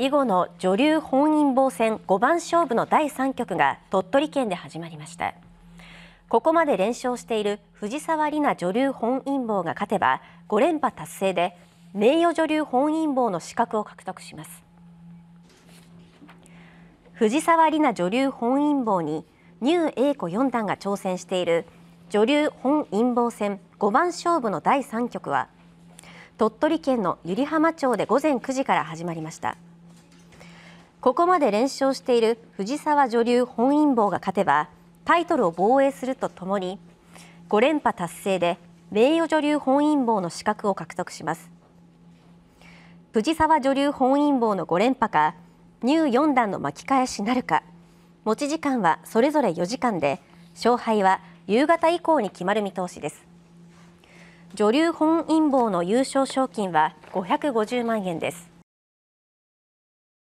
囲碁の女流本因坊戦5番勝負の第3局が鳥取県で始まりました。ここまで連勝している藤沢里菜女流本因坊が勝てば5連覇達成で名誉女流本因坊の資格を獲得します。藤沢里菜女流本因坊に乳英子四段が挑戦している女流本因坊戦5番勝負の第3局は鳥取県の百合浜町で午前9時から始まりました。ここまで連勝している藤沢女流本因坊が勝てばタイトルを防衛するとともに5連覇達成で名誉女流本因坊の資格を獲得します。藤沢女流本因坊の5連覇か入4段の巻き返しなるか持ち時間はそれぞれ4時間で勝敗は夕方以降に決まる見通しです。女流本因坊の優勝賞金は550万円です。